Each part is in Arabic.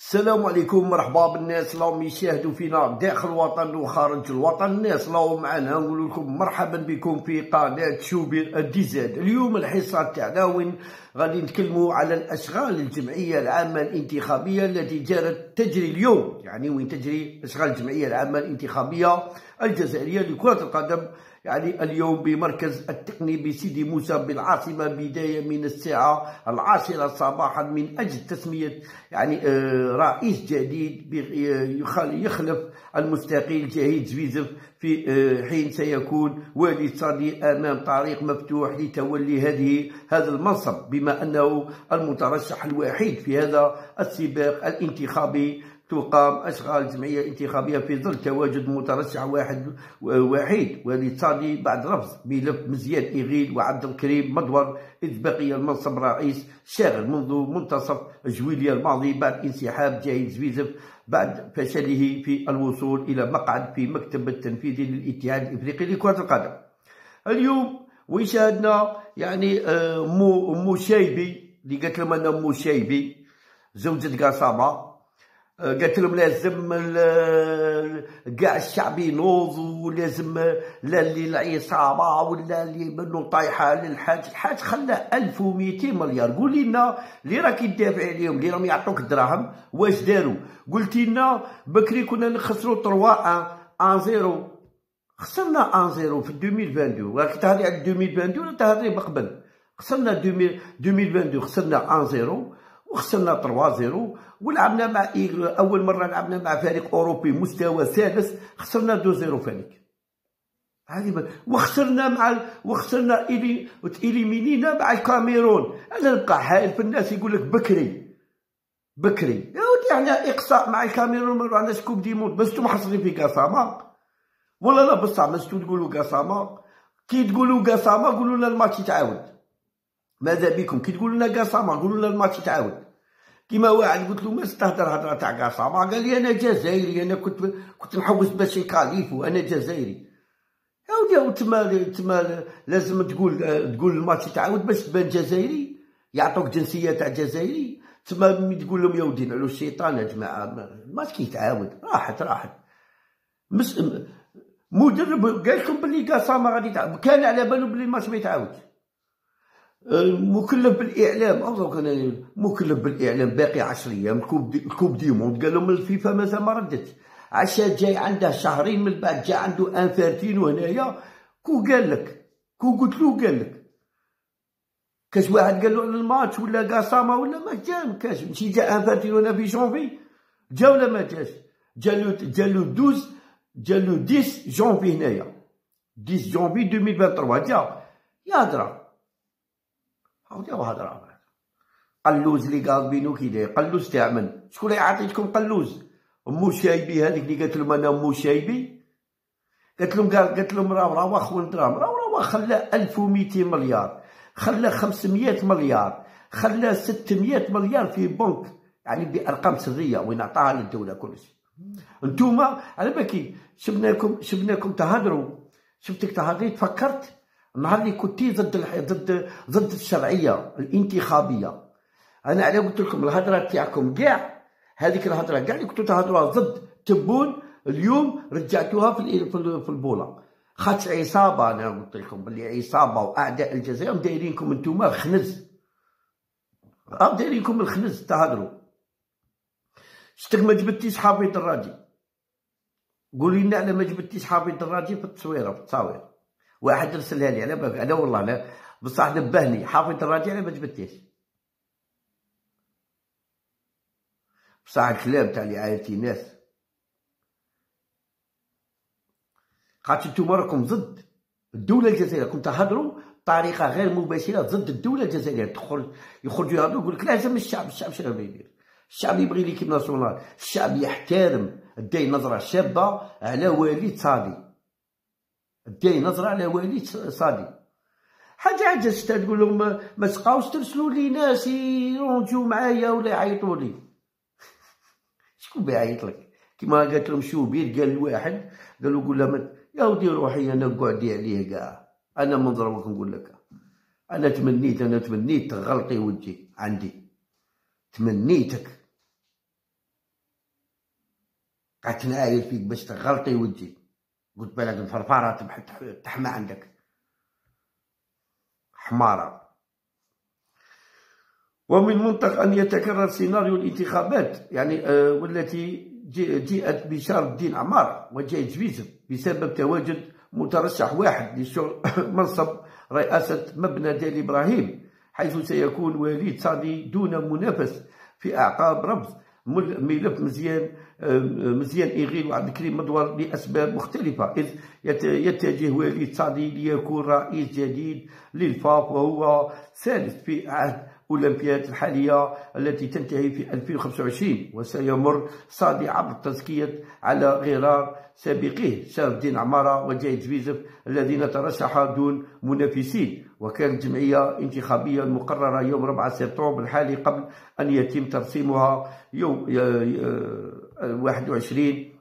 السلام عليكم مرحبا بالناس اللي يشاهدوا فينا داخل الوطن وخارج الوطن. الناس اللي معنا نقول لكم مرحبا بكم في قناة شوبير الديزاد. اليوم الحصة تاعنا وين غادي نتكلموا على الأشغال الجمعية العامة الانتخابية التي جرت تجري اليوم يعني وين تجري؟ الإشغال الجمعيه العامة الانتخابية الجزائرية لكرة القدم يعني اليوم بمركز التقني بسيدي موسى بالعاصمة بداية من الساعة العاشرة صباحا من أجل تسمية يعني آه، رئيس جديد يخلف المستقيل جهيد زويزف في آه، حين سيكون والي صادي أمام طريق مفتوح لتولي هذه هذا المنصب بما أنه المترشح الوحيد في هذا السباق الانتخابي تقام أشغال جمعية انتخابية في ظل تواجد مترشح واحد وحيد ولتصالي بعد رفض ملف مزيان إيغيل وعبد الكريم مدور إذ بقي المنصب رئيس شاغل منذ منتصف جويلية الماضي بعد انسحاب جاهد زويزف بعد فشله في الوصول إلى مقعد في مكتب التنفيذي للاتحاد الإفريقي لكرة القدم. اليوم وشاهدنا يعني آه، مو مو شايبي اللي قالت لهم أنا مو شايبي زوجة قصابة قالت لهم لازم كاع الشعب ينوض ولازم لا اللي العصابة ولا اللي منو طايحة للحاج. الحاج خلى 1200 مليار. قولي لنا اللي راكي تدافع عليهم اللي راهم يعطوك الدراهم. واش داروا؟ قلتي لنا بكري كنا نخسروا 3 1 0 خسرنا 1 0 في 2022 راكي تهضري على 2022 ولا تهضري بقبل خسرنا 2022 خسرنا 1 0 وخسرنا 3 0 ولعبنا مع أول مرة لعبنا مع فريق أوروبي مستوى ثالث خسرنا 2 0 فريق هذه وخسرنا مع وخسرنا إلي مع الكاميرون. أنا نبقى حالف الناس يقول لك بكري بكري. يا ودي إحنا إقصاء مع الكاميرون ما عندناش Coupe du monde بس محصلين في قصامة ولا لا بصح بس تقولوا قصامة كي تقولوا قصامة قولوا لنا الماتش يتعاود ماذا بكم؟ كي تقولوا لنا قصامة قولوا لنا الماتش يتعاود كيما واحد قلت له ما تهضر هضرة تاع قصامة قال لي أنا جزائري أنا كنت كنت نحوس باش يكاليفو أنا جزائري. يا تما تما لازم تقول تقول الماتش تعاود باش تبان جزائري يعطوك جنسية تاع جزائري. تما تقول لهم يا ودي نعلو الشيطان يا جماعة الماتش كيتعاود راحت راحت. مس مدرب قال لكم بلي قصامة غادي تعاود كان على بالو بلي الماتش ما يتعاودش. مكلف بالإعلام. أو كان مكلف بالإعلام. باقي 10 أيام. ال Coupe du ال Coupe du monde قال لهم الفيفا مازال ما ردتش عشان جاي عنده شهرين من بعد جا عنده انفارتين هنايا كو قال لك؟ كو قلت له قال لك. كاش واحد قال له الماتش ولا قاسامة ولا ما جا كاش مشي جا انفارتين هنا في جونفي. جا ولا ما جاش؟ جا له جا له 12 جا له 10 جونفي هنايا. 10 جونفي 2023 جا يا عاودي هضره قلوز اللي قال بينو كي داير قلوز تاع من شكون اللي عطيتكم قلوز. مو شايبي هذيك اللي قالت لهم أنا مو شايبي؟ قالت لهم قال قالت لهم راه راه خون دراهم راه راه خلى 1200 مليار. خلى 500 مليار. خلى 600 مليار في بنك. يعني بأرقام سرية وين عطاها للدولة كل شيء. أنتوما على بالك شفناكم شفناكم تهضروا شفتك تهضري تفكرت؟ النهار اللي كنتي ضد ضد ضد الشرعية الانتخابية. أنا على قلت لكم الهضره تاعكم كاع هذيك الهضره كاع اللي كنتو تهضروها ضد تبون اليوم رجعتوها في في البولة. خاطر عصابة أنا قلت لكم بلي عصابة وأعداء الجزائر دايرينكم أنتوما خنز راه دايرينكم الخنز تهضروا شتك ما جبتيش حفيظ الراجي قولي لنا على ما جبتيش حفيظ الراجي في التصويرة في التصاوير. واحد رسلها لي على بالك أنا والله بصح نبهني حافظ الراجع ما جبتيش بصح الكلام تاع اللي عايرتي ناس. خاطر نتوما راكم ضد الدولة الجزائرية راكم تهضروا بطريقة غير مباشرة ضد الدولة الجزائرية. تخرج يخرجوا يهضروا يقول لك لازم الشعب الشعب شنو يدير؟ الشعب يبغي ليكيب ناسيونال الشعب يحترم داي نظرة شابة على والد صادي داي نظرة على والد صادي حاجة عجزت تقول لهم ما تبقاوش ترسلوا لي ناس يرونجوا معايا ولا يعيطوا لي. شكون بيعيط لك؟ كيما قالت لهم شوبير قال لواحد قال له قول له يا ودي روحي أنا قعدي عليه كاع أنا منظر نقول لك. أنا تمنيت أنا تمنيت تغلطي وجهي عندي. تمنيتك. قعدت نعاير فيك باش تغلطي ودي. قلت بالك الفرفارة تحمى عندك. حمارة. ومن منطق أن يتكرر سيناريو الانتخابات يعني آه والتي جاءت بشار الدين عمار وجاءت جويزر بسبب تواجد مترشح واحد لمنصب رئاسة مبنى ديال إبراهيم حيث سيكون وليد صادي دون منافس في أعقاب رفض ملف مزيان مزيان إيغيل وعبد الكريم مدور لأسباب مختلفة. إذ يتجه وليد صادي ليكون رئيس جديد للفاف وهو ثالث في عهد أولمبياد الحالية التي تنتهي في 2025 وسيمر صادي عبر التزكية على غرار سابقيه شرف الدين عمارة وجايد زويزف الذين ترشحا دون منافسين. وكانت جمعية انتخابية مقررة يوم 4 سبتمبر الحالي قبل أن يتم ترسيمها يوم 21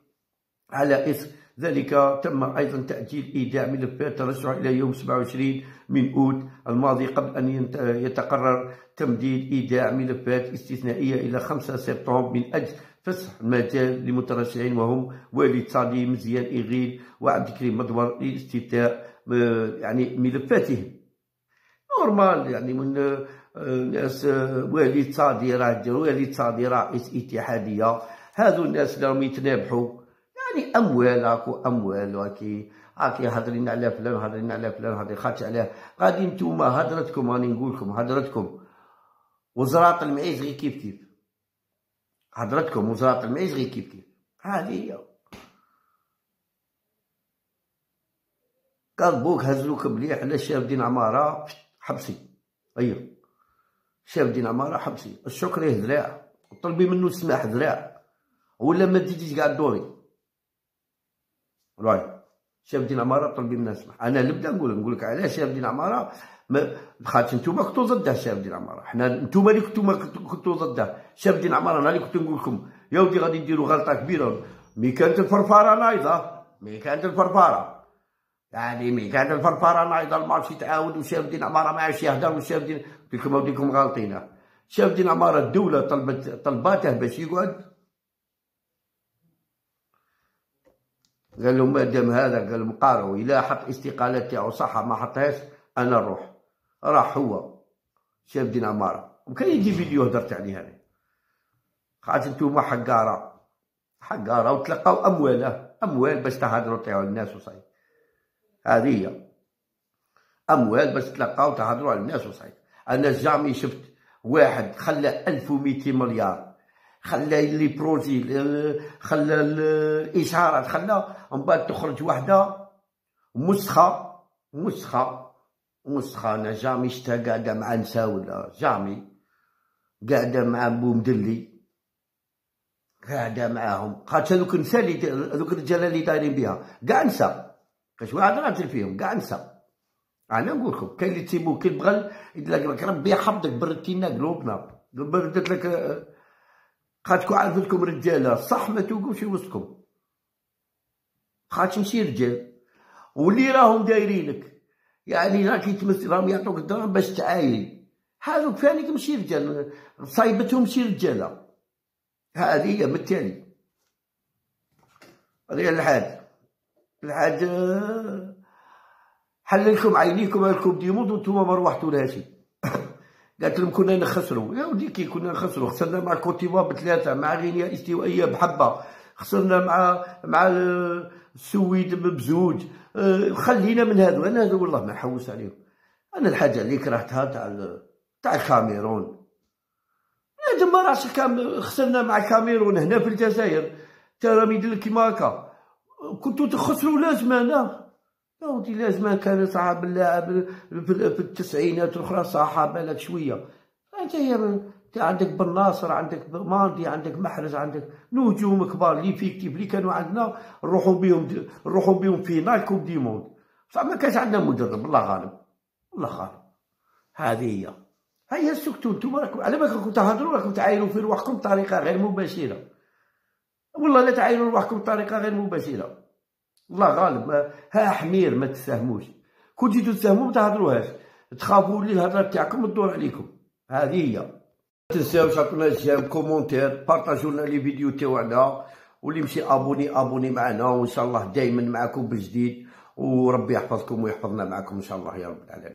على إثر ذلك تم أيضا تأجيل إيداع ملفات الترشح إلى يوم 27 من أوت الماضي قبل أن يتقرر تمديد إيداع ملفات استثنائية إلى 5 سبتمبر من أجل فسح المجال للمترشحين وهم والد صادي مزيان إيغيل وعبد الكريم مدور لاستفتاء يعني ملفاتهم نورمال يعني من ناس والد صادي راه والد صادي رئيس اتحادية. هذو الناس راهم يتنابحوا يعني أموال أكو أموال وكي هاكي هضرين على فلان هضرين على فلان هضرين خاطش عليه غادي نتوما هضرتكم راني نقول لكم هضرتكم وزارة المعيش غير كيف كيف؟ هضرتكم وزارة المعيش غير كيف كيف؟ هذه هي. قال بوك هزلوك مليح على شاف دين عمارة حبسي. أيوه. شاف دين عمارة حبسي. الشكر ذراع وطلبي منه السماح ذراع ولا ما تجيش قاعد دوري. راي. شاف دين عمارة طلبي من السماح أنا نبدأ نقول نقول لك علاش شاف دين عمارة. خاطر نتوما كنتو ضده شاف دين عمارة. حنا نتوما اللي كنتو كنتو ضده شاف دين عمارة أنا اللي كنت نقول لكم. يا ودي غادي نديروا غلطة كبيرة. مي كانت الفرفارة نايضة. مي كانت الفرفارة. يعني مي كانت الفرفارة نايضة. الماتش يتعاود وشاف دين عمارة ما عادش يهدر وشاف دين قلت لكم وديكم غالطين شاف دين عمارة الدولة طلبت طلباته باش يقعد. قال له ما دام هذا؟ قال مقارو الا حط استقالة تاعو صح ما حطهاش أنا نروح راح هو شاف دين عمارة وكان يجي فيديو هدرت عليه هذا خاطر نتوما حقارة حقارة وتلقاو أموالة. أموال باش تهدروا تاعو الناس وصاي هذه هي. أموال باش تلقاو تهدروا على الناس وصاي أنا جامي شفت واحد خلى 1200 مليار. خلى لي بروجي خلى الاشارات خلى من بعد تخرج وحده. مسخة مسخة مسخة. أنا جامي شتا قاعدة مع نساء ولا؟ جامي قاعدة مع بو مدلي. قاعدة معاهم. خاطر هذوك النساء اللي هذوك الرجاله اللي دايرين بها؟ كاع نساء كاش واحد راجل فيهم؟ كاع نساء أنا نقول لكم كاين اللي تيبو كي بغى يدير لك ربي يحفظك بردتينا قلوبنا. بردت لك خاطكم عارف لكم رجاله صح ما توقفش وسطكم. خاطش ماشي رجال؟ واللي راهم دايرينك. يعني راكي تمثل راهم يعطوك الدرهم باش تعاين هذوك فانيك ماشي رجال صايبتهم ماشي رجالة. هذه هي بالتالي هذه الحاج. الحاج حللكم عينيكم لكم ديمود وأنتم ما روحتوا لها شي قالت لهم كنا نخسروا. يا ودي كي كنا نخسروا خسرنا مع كوتيفوار بثلاثة مع غينيا استوائية بحبة خسرنا مع مع السويد بزوج أه، خلينا من هذو أنا هذو والله ما نحوس عليهم. أنا الحاجة اللي كرهتها تاع تاع الكاميرون. ما راش خسرنا مع الكاميرون هنا في الجزائر. ترى يدير كيما هكا. كنتو تخسروا لازم أنا. يا ودي لازم كان صعب اللاعب في التسعينات الأخرى صاحب بالك شوية. أنت هي عندك بن ناصر عندك ماندي عندك محرز عندك نجوم كبار اللي فيكتيف اللي كانوا عندنا نروحوا بهم نروحوا بهم في نايت كوب دي موند. فما كانش عندنا مدرب الله غالب الله غالب. هذه هي. هيا سكتوا أنتم راكم على بالك راكم تهضروا راكم تعايروا في روحكم بطريقة غير مباشرة. والله لا تعايروا روحكم بطريقة غير مباشرة. الله غالب ها حمير ما تساهموش. كون جيتو تساهموا ما تهضروهاش. تخافوا لي الهضرة تاعكم تدور عليكم. هذه هي. ما تنساوش عطونا j'aime commentaire بارطاجونا les vidéos تاعنا واللي مشي أبوني أبوني معنا. وإن شاء الله دائما معكم بالجديد. وربي يحفظكم ويحفظنا معكم إن شاء الله يا رب العالمين.